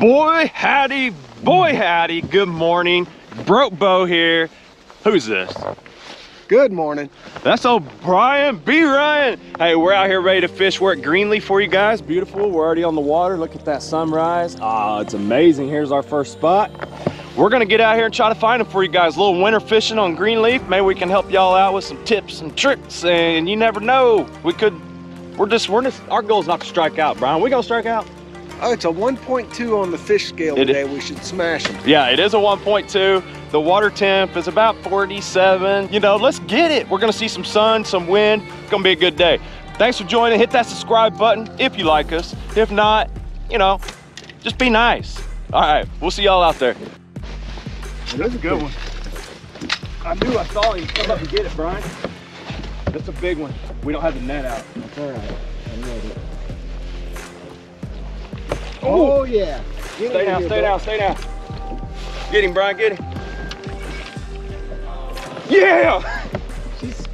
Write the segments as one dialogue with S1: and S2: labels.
S1: Boy, howdy, boy, howdy, good morning. Broke Beau here. Who's this?
S2: Good morning.
S1: That's old Brian B. Ryan. Hey, we're out here ready to fish. We're at Greenleaf for you guys. Beautiful. We're already on the water. Look at that sunrise. Ah, it's amazing. Here's our first spot. We're gonna get out here and try to find them for you guys. A little winter fishing on Greenleaf. Maybe we can help y'all out with some tips and tricks. And you never know. We could. We're just. We're just. Our goal is not to strike out, Brian. We gonna strike out?
S2: Oh, it's a 1.2 on the fish scale
S1: It
S2: today. We should smash them.
S1: Yeah, it is a 1.2. The water temp is about 47. You know, let's get it. We're gonna see some sun, some wind. It's gonna be a good day. Thanks for joining. Hit that subscribe button if you like us. If not, you know, just be nice. All right, we'll see y'all out there. That's a good one. I knew I saw you come up and get it, Brian. That's a big one. We don't have the net out.
S2: That's all right.
S1: Oh,
S2: yeah. Get
S1: Stay down,
S2: here,
S1: stay down, stay down. Get him, Brian, get him. Yeah!
S2: She's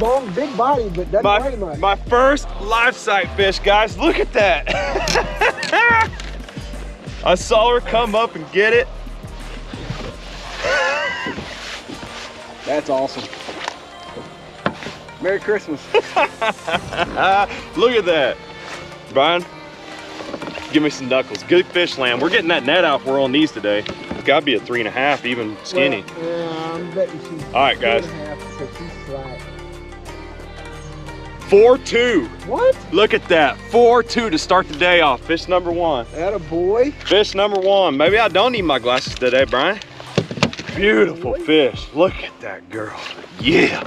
S2: long, big body, but doesn't
S1: My,
S2: weigh much.
S1: my first live sight fish, guys. Look at that. I saw her come up and get it.
S2: That's awesome. Merry Christmas.
S1: Look at that. Brian, give me some knuckles. Good fish lamb. We're getting that net out. We're on these today. It's gotta be a three and a half, even skinny.
S2: Well, yeah, I'm betting she's
S1: All right, guys.
S2: two and a half, so she's flat.
S1: 4-2.
S2: What?
S1: Look at that. 4-2 to start the day off. Fish number one.
S2: That a boy?
S1: Fish number one. Maybe I don't need my glasses today, Brian. Beautiful fish. Look at that girl. Yeah.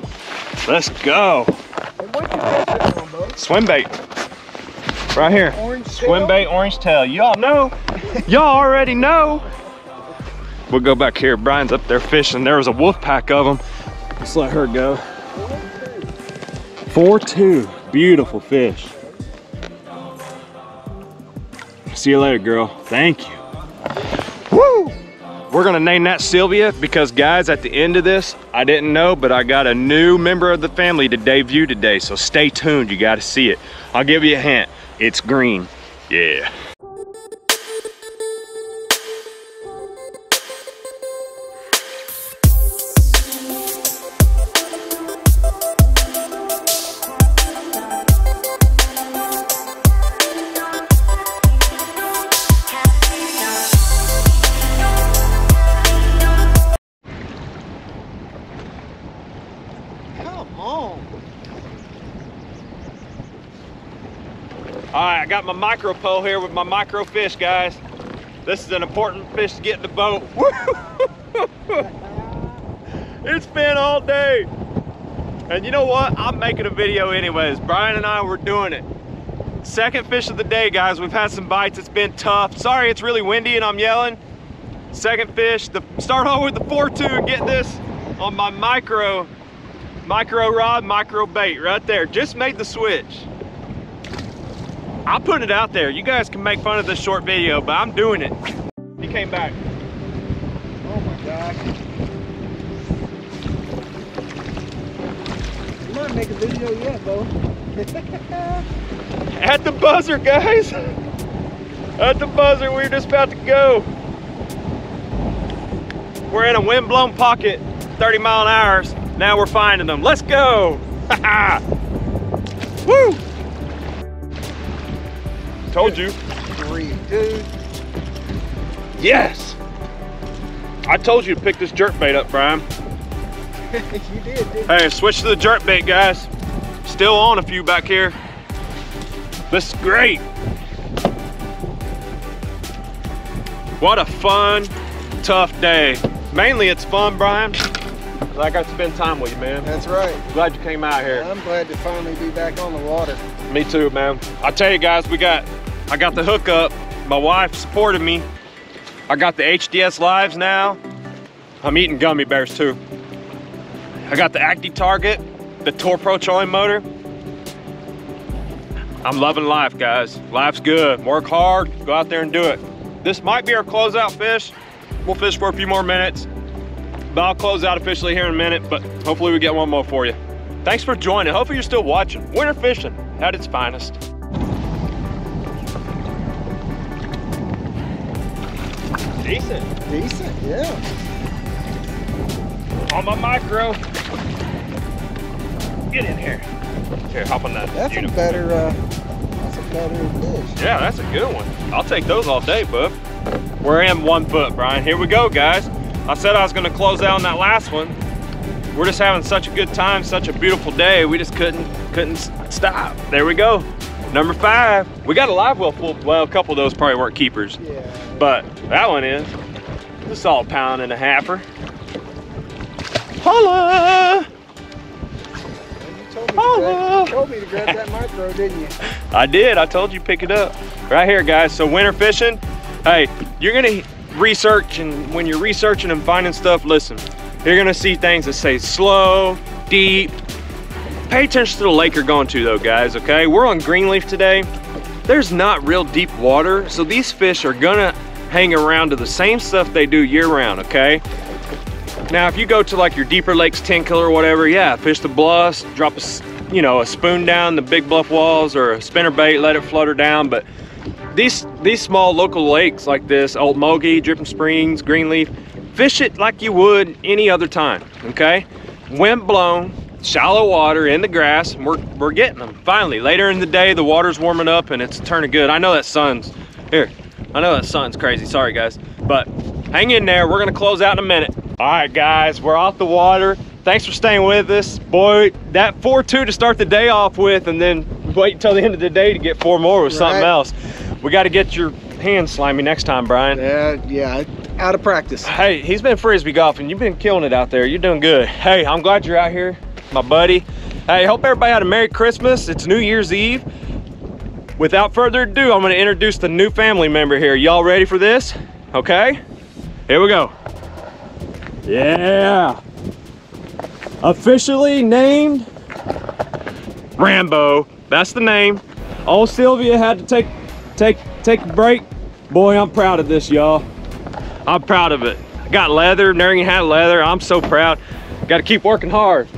S1: Let's go.
S2: And what you fishing on, bud?
S1: Swim bait. Right here.
S2: Orange
S1: Swim
S2: tail?
S1: bait, orange tail. Y'all know. Y'all already know. We'll go back here. Brian's up there fishing. There was a wolf pack of them. Let's let her go. 4-2. Beautiful fish. See you later, girl. Thank you. Woo! We're gonna name that Sylvia because guys, at the end of this, I didn't know, but I got a new member of the family to debut today, so stay tuned, you gotta see it. I'll give you a hint, it's green. Yeah. Got my micro pole here with my micro fish, guys. This is an important fish to get in the boat. it's been all day. And you know what? I'm making a video anyways. Brian and I were doing it. Second fish of the day, guys. We've had some bites. It's been tough. Sorry, it's really windy and I'm yelling. Second fish. The start off with the 4-2 and get this on my micro, micro rod, micro bait right there. Just made the switch. I'll put it out there. You guys can make fun of this short video, but I'm doing it. He came back.
S2: Oh my gosh. You might make a video yet, though.
S1: At the buzzer, guys. At the buzzer, we're just about to go. We're in a windblown pocket, 30 mile an hour. Now we're finding them. Let's go. Woo! Told you.
S2: Three, two.
S1: Yes. I told you to pick this jerk bait up, Brian.
S2: you did?
S1: Hey, switch to the jerk bait, guys. Still on a few back here. This is great. What a fun, tough day. Mainly it's fun, Brian. I got to spend time with you, man.
S2: That's right.
S1: Glad you came out here.
S2: I'm glad to finally be back on the water.
S1: Me too, man. I tell you guys, we got, I got the hookup. My wife supported me. I got the HDS Lives now. I'm eating gummy bears too. I got the ActiveTarget, the Tour Pro trolling motor. I'm loving life, guys. Life's good. Work hard, go out there and do it. This might be our closeout fish. We'll fish for a few more minutes. But I'll close out officially here in a minute, but hopefully we get one more for you. Thanks for joining. Hopefully you're still watching. Winter fishing at its finest. Decent.
S2: Decent, yeah.
S1: On my micro. Get in here. Here, hop on that.
S2: That's a better, uh, that's a better fish.
S1: Yeah, that's a good one. I'll take those all day, bub. We're in one foot, Brian. Here we go, guys. I said I was gonna close out on that last one. We're just having such a good time, such a beautiful day. We just couldn't couldn't stop. There we go. Number five. We got a live well full. Well, a couple of those probably weren't keepers,
S2: Yeah.
S1: but that one is. A solid pound and a halfer. Holla!
S2: You told me, to
S1: Oh,
S2: grab, you told me to grab that micro, didn't you?
S1: I did. I told you pick it up. Right here, guys. So winter fishing. Hey, you're gonna research, and when you're researching and finding stuff, listen. You're gonna see things that say slow, deep. Pay attention to the lake you're going to, though, guys. Okay, we're on Greenleaf today. There's not real deep water, so these fish are gonna hang around to the same stuff they do year round. Okay. Now, if you go to like your deeper lakes, Tenkiller or whatever, yeah, fish the bluffs, drop a, you know, a spoon down the big bluff walls or a spinner bait, let it flutter down. But these these small local lakes like this, Okmulgee, Dripping Springs, Greenleaf, fish it like you would any other time, okay? Wind blown, shallow water in the grass, and we're, we're getting them. Finally, later in the day, the water's warming up and it's turning good. I know that sun's, here, I know that sun's crazy, sorry guys. But hang in there, we're gonna close out in a minute. All right guys, we're off the water. Thanks for staying with us. Boy, that 4-2 to start the day off with and then wait until the end of the day to get four more with something else. We gotta get your hands slimy next time, Brian.
S2: Yeah, yeah. Out of practice.
S1: Hey, he's been frisbee golfing. You've been killing it out there. You're doing good. Hey, I'm glad you're out here, my buddy. Hey, hope everybody had a Merry Christmas. It's New Year's Eve. Without further ado, I'm gonna introduce the new family member here. Y'all ready for this? Okay, here we go. Yeah. Officially named Rambo. That's the name. Old Sylvia had to take take take a break. Boy, I'm proud of this, y'all. I'm proud of it. Got leather, even had leather. I'm so proud. Got to keep working hard.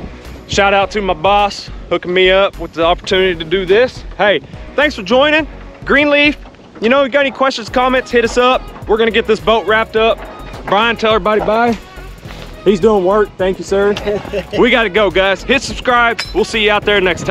S1: Shout out to my boss hooking me up with the opportunity to do this. Hey, thanks for joining. Greenleaf, you know, you got any questions, comments, hit us up. We're gonna get this boat wrapped up. Brian, tell everybody bye. He's doing work. Thank you, sir. we got to go, guys. Hit subscribe. We'll see you out there next time.